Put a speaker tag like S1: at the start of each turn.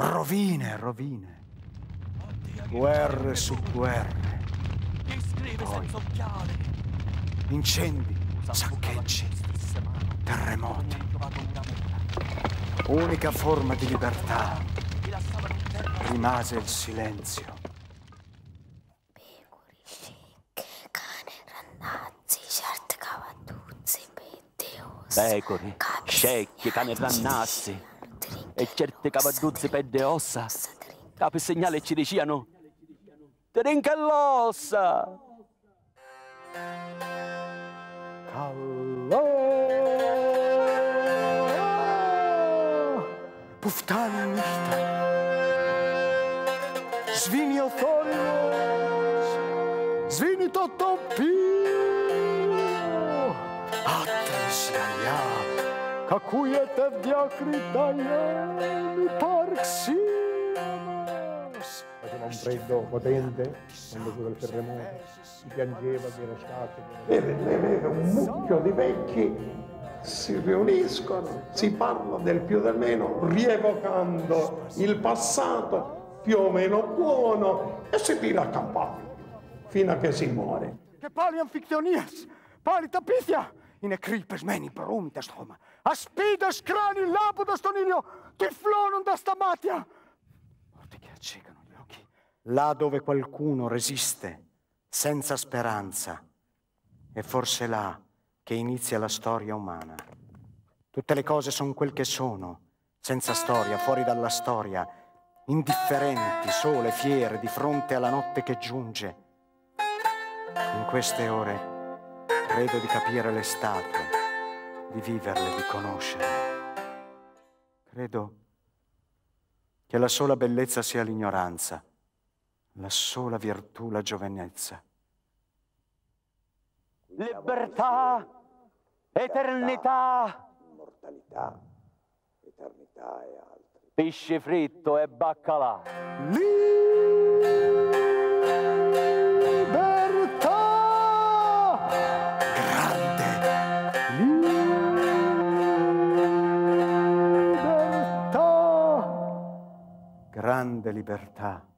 S1: rovine rovine, guerre su guerre, poi incendi, saccheggi, terremoti. Unica forma di libertà. Rimase il silenzio.
S2: Pecore, scicche, cane, rannazzi,
S3: e certe cavaduzze pedde ossa. Capi segnale ci dicevano Trinca l'ossa!
S1: Kalloo! Puftana nihta. Zvini Othorios. Zvini Totopio. Atlas ja какуете в диакритальный парксимус.
S4: Faceva un freddo potente quando fu del terremoto, si piangeva che era stato.
S5: Vedete un mucchio di vecchi si riuniscono, si parla del più del meno, rievocando il passato più o meno buono e si tira a campare fino a che si muore.
S1: Che pali anfictionías, pali tapizia! Είναι κρύπες μένει προούμητα στόμα. Ασπίδες κράνη λάμποντας τον ήλιο, τυφλώνοντας τα μάτια. Morti che accecano gli occhi. Là dove qualcuno resiste, senza speranza, è forse là che inizia la storia umana. Tutte le cose sono quel che sono, senza storia, fuori dalla storia, indifferenti, sole, fiere, di fronte alla notte che giunge. In queste ore credo di capire le statue, di viverle, di conoscerle. Credo che la sola bellezza sia l'ignoranza, la sola virtù la giovinezza.
S3: Libertà, eternità,
S5: Immortalità, eternità e altri.
S3: pesce fritto e baccalà.
S1: Libertà! Grande libertà!